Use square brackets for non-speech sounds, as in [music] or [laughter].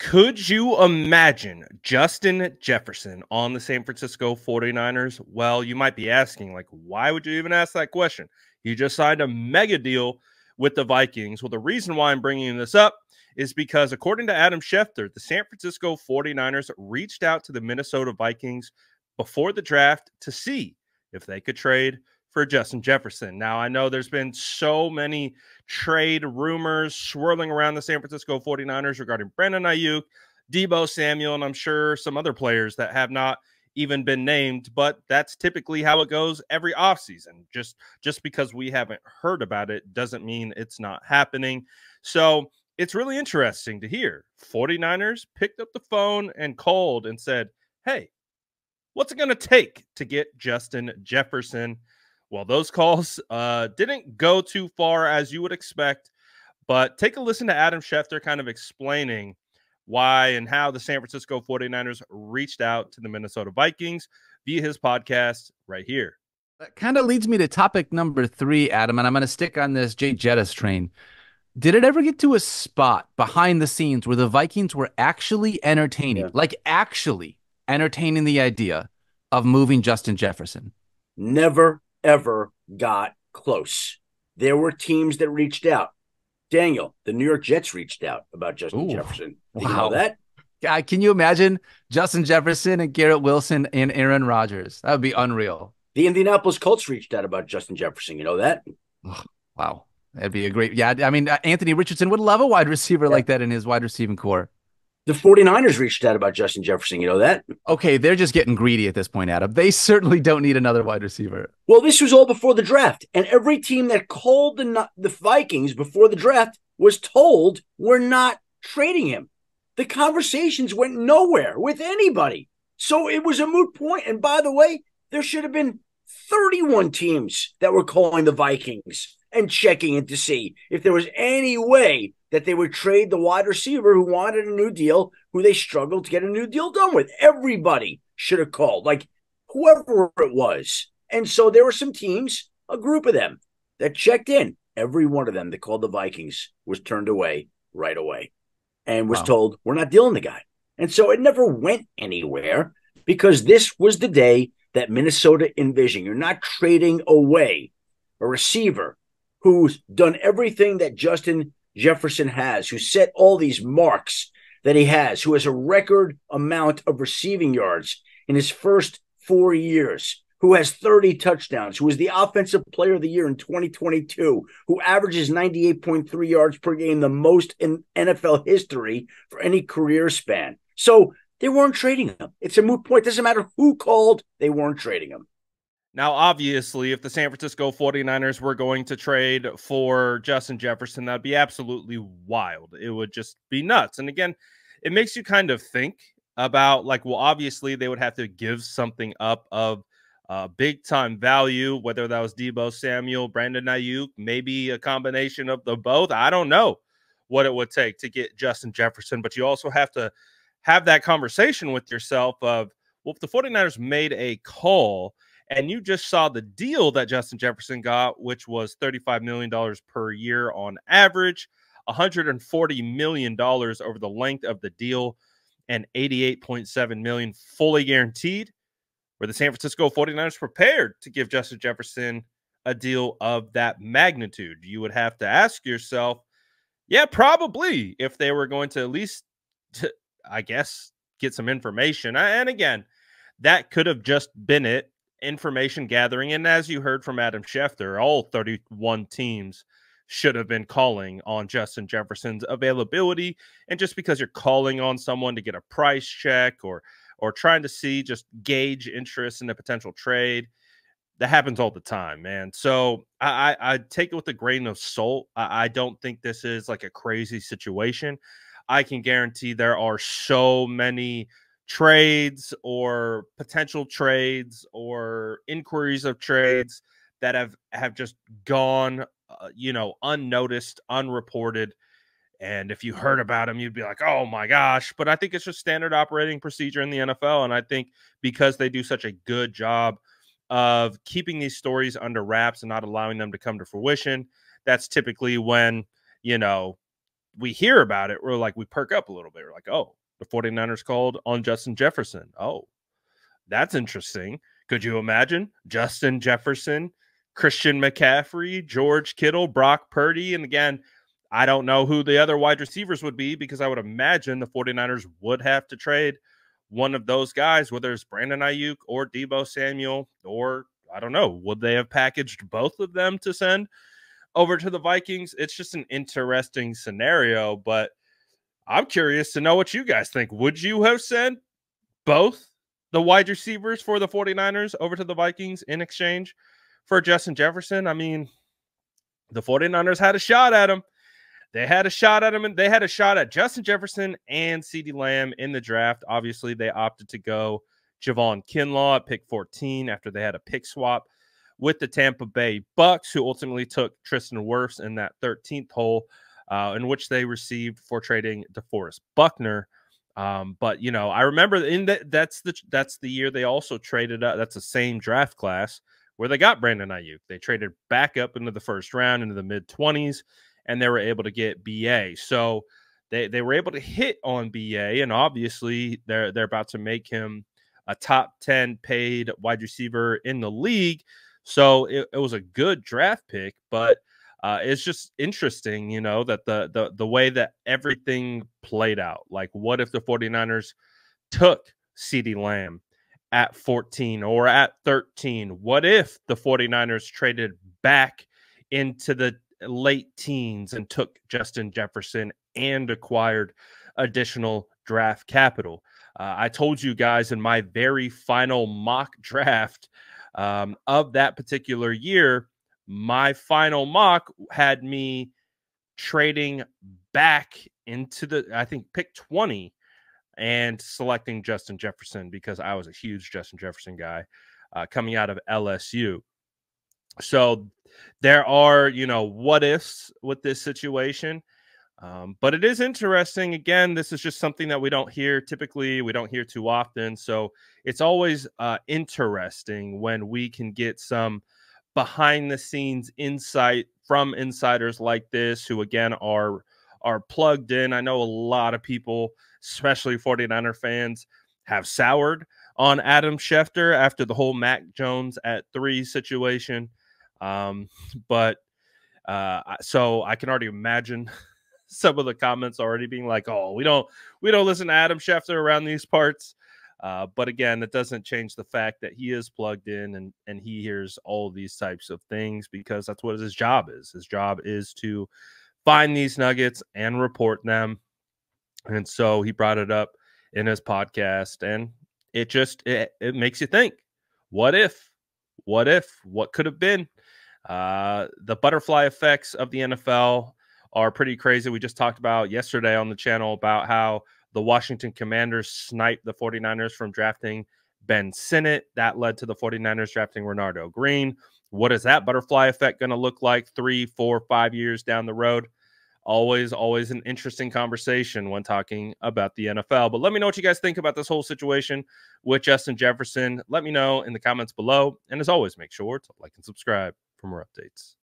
Could you imagine Justin Jefferson on the San Francisco 49ers? Well, you might be asking, like, why would you even ask that question? He just signed a mega deal with the Vikings. Well, the reason why I'm bringing this up is because, according to Adam Schefter, the San Francisco 49ers reached out to the Minnesota Vikings before the draft to see if they could trade for Justin Jefferson. Now, I know there's been so many trade rumors swirling around the San Francisco 49ers regarding Brandon Aiyuk, Deebo Samuel, and I'm sure some other players that have not even been named, but that's typically how it goes every offseason. Just just because we haven't heard about it doesn't mean it's not happening. So, it's really interesting to hear 49ers picked up the phone and called and said, "Hey, what's it going to take to get Justin Jefferson?" Well, those calls uh, didn't go too far as you would expect, but take a listen to Adam Schefter kind of explaining why and how the San Francisco 49ers reached out to the Minnesota Vikings via his podcast right here. That kind of leads me to topic number three, Adam, and I'm going to stick on this Jay Jettis train. Did it ever get to a spot behind the scenes where the Vikings were actually entertaining, yeah. like actually entertaining the idea of moving Justin Jefferson? Never ever got close. There were teams that reached out. Daniel, the New York Jets reached out about Justin Ooh, Jefferson. Did wow. You know that? God, can you imagine Justin Jefferson and Garrett Wilson and Aaron Rodgers? That would be unreal. The Indianapolis Colts reached out about Justin Jefferson. You know that? Oh, wow. That'd be a great. Yeah. I mean, uh, Anthony Richardson would love a wide receiver yeah. like that in his wide receiving corps. The 49ers reached out about Justin Jefferson. You know that? Okay, they're just getting greedy at this point, Adam. They certainly don't need another wide receiver. Well, this was all before the draft. And every team that called the, the Vikings before the draft was told we're not trading him. The conversations went nowhere with anybody. So it was a moot point. And by the way, there should have been 31 teams that were calling the Vikings and checking in to see if there was any way that they would trade the wide receiver who wanted a new deal, who they struggled to get a new deal done with. Everybody should have called, like whoever it was. And so there were some teams, a group of them, that checked in. Every one of them that called the Vikings was turned away right away and was wow. told, We're not dealing the guy. And so it never went anywhere because this was the day that Minnesota envisioned. You're not trading away a receiver who's done everything that Justin Jefferson has, who set all these marks that he has, who has a record amount of receiving yards in his first four years, who has 30 touchdowns, who is the offensive player of the year in 2022, who averages 98.3 yards per game, the most in NFL history for any career span. So they weren't trading him. It's a moot point. It doesn't matter who called, they weren't trading him. Now, obviously, if the San Francisco 49ers were going to trade for Justin Jefferson, that'd be absolutely wild. It would just be nuts. And again, it makes you kind of think about like, well, obviously, they would have to give something up of uh, big time value, whether that was Deebo Samuel, Brandon Aiyuk, maybe a combination of the both. I don't know what it would take to get Justin Jefferson, but you also have to have that conversation with yourself of, well, if the 49ers made a call and you just saw the deal that Justin Jefferson got, which was $35 million per year on average, $140 million over the length of the deal, and 88.7 million fully guaranteed. Were the San Francisco 49ers prepared to give Justin Jefferson a deal of that magnitude? You would have to ask yourself, yeah, probably if they were going to at least, I guess, get some information. And again, that could have just been it information gathering. And as you heard from Adam Schefter, all 31 teams should have been calling on Justin Jefferson's availability. And just because you're calling on someone to get a price check or or trying to see just gauge interest in a potential trade, that happens all the time, man. So I, I, take it with a grain of salt. I, I don't think this is like a crazy situation. I can guarantee there are so many trades or potential trades or inquiries of trades that have have just gone uh, you know unnoticed unreported and if you heard about them you'd be like oh my gosh but i think it's just standard operating procedure in the nfl and i think because they do such a good job of keeping these stories under wraps and not allowing them to come to fruition that's typically when you know we hear about it, we're like, we perk up a little bit. We're like, oh, the 49ers called on Justin Jefferson. Oh, that's interesting. Could you imagine Justin Jefferson, Christian McCaffrey, George Kittle, Brock Purdy? And again, I don't know who the other wide receivers would be because I would imagine the 49ers would have to trade one of those guys, whether it's Brandon Aiyuk or Deebo Samuel, or I don't know, would they have packaged both of them to send over to the Vikings? It's just an interesting scenario, but I'm curious to know what you guys think. Would you have sent both the wide receivers for the 49ers over to the Vikings in exchange for Justin Jefferson? I mean, the 49ers had a shot at him. They had a shot at him, and they had a shot at Justin Jefferson and CeeDee Lamb in the draft. Obviously, they opted to go Javon Kinlaw at pick 14 after they had a pick swap with the Tampa Bay Bucks, who ultimately took Tristan Wirfs in that 13th hole, uh, in which they received for trading DeForest Buckner. Um, but you know, I remember in that that's the that's the year they also traded up. That's the same draft class where they got Brandon Aiyuk. They traded back up into the first round into the mid 20s and they were able to get BA. So they, they were able to hit on BA, and obviously they're they're about to make him a top 10 paid wide receiver in the league. So it, it was a good draft pick, but uh, it's just interesting, you know, that the, the the way that everything played out. Like, what if the 49ers took CeeDee Lamb at 14 or at 13? What if the 49ers traded back into the late teens and took Justin Jefferson and acquired additional draft capital. Uh, I told you guys in my very final mock draft um, of that particular year, my final mock had me trading back into the, I think, pick 20 and selecting Justin Jefferson because I was a huge Justin Jefferson guy uh, coming out of LSU. So there are, you know, what ifs with this situation. Um, but it is interesting. Again, this is just something that we don't hear typically, we don't hear too often. So it's always uh, interesting when we can get some behind the scenes insight from insiders like this who again are are plugged in. I know a lot of people, especially 49er fans, have soured on Adam Schefter after the whole Mac Jones at three situation. Um, [laughs] but uh, so I can already imagine [laughs] some of the comments already being like, "Oh, we don't we don't listen to Adam Schefter around these parts." Uh, but again, it doesn't change the fact that he is plugged in and and he hears all these types of things because that's what his job is. His job is to find these nuggets and report them. And so he brought it up in his podcast, and it just it, it makes you think: what if? What if? What could have been? Uh, the butterfly effects of the NFL are pretty crazy. We just talked about yesterday on the channel about how the Washington Commanders sniped the 49ers from drafting Ben Sinnott. That led to the 49ers drafting Renardo Green. What is that butterfly effect going to look like three, four, five years down the road? Always, always an interesting conversation when talking about the NFL. But let me know what you guys think about this whole situation with Justin Jefferson. Let me know in the comments below. And as always, make sure to like and subscribe for more updates.